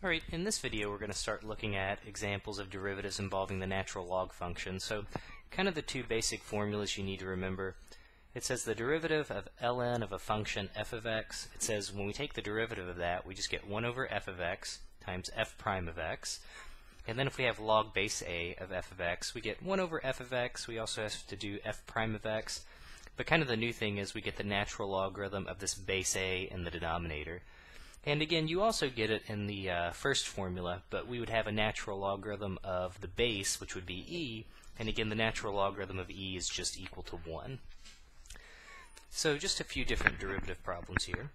Alright, in this video we're going to start looking at examples of derivatives involving the natural log function. So, kind of the two basic formulas you need to remember. It says the derivative of ln of a function f of x. It says when we take the derivative of that, we just get 1 over f of x times f prime of x. And then if we have log base a of f of x, we get 1 over f of x. We also have to do f prime of x. But kind of the new thing is we get the natural logarithm of this base a in the denominator. And again, you also get it in the uh, first formula, but we would have a natural logarithm of the base, which would be e, and again, the natural logarithm of e is just equal to 1. So just a few different derivative problems here.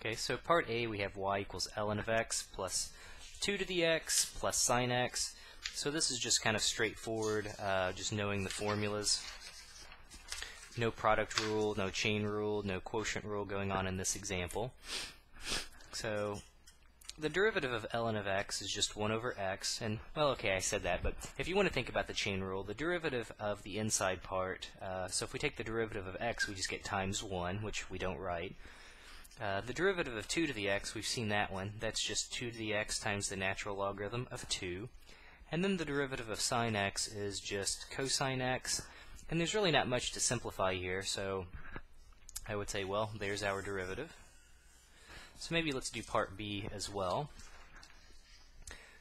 Okay, so part A, we have y equals ln of x plus 2 to the x plus sine x. So this is just kind of straightforward, uh, just knowing the formulas no product rule, no chain rule, no quotient rule going on in this example. So the derivative of ln of x is just 1 over x, and, well, okay, I said that, but if you want to think about the chain rule, the derivative of the inside part, uh, so if we take the derivative of x, we just get times 1, which we don't write. Uh, the derivative of 2 to the x, we've seen that one, that's just 2 to the x times the natural logarithm of 2. And then the derivative of sine x is just cosine x, and there's really not much to simplify here, so I would say, well, there's our derivative. So maybe let's do part B as well.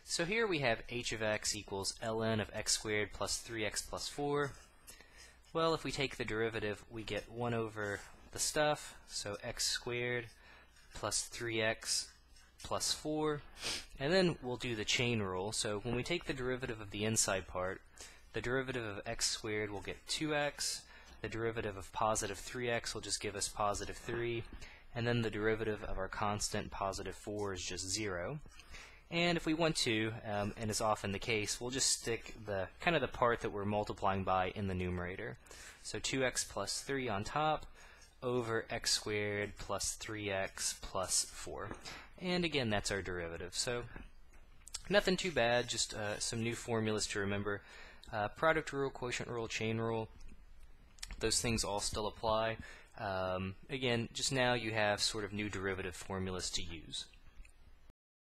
So here we have h of x equals ln of x squared plus 3x plus 4. Well, if we take the derivative, we get 1 over the stuff, so x squared plus 3x plus 4. And then we'll do the chain rule. So when we take the derivative of the inside part, the derivative of x squared will get 2x. The derivative of positive 3x will just give us positive 3. And then the derivative of our constant positive 4 is just 0. And if we want to, um, and is often the case, we'll just stick the kind of the part that we're multiplying by in the numerator. So 2x plus 3 on top over x squared plus 3x plus 4. And again, that's our derivative. So nothing too bad, just uh, some new formulas to remember. Uh, product rule, quotient rule, chain rule, those things all still apply. Um, again, just now you have sort of new derivative formulas to use.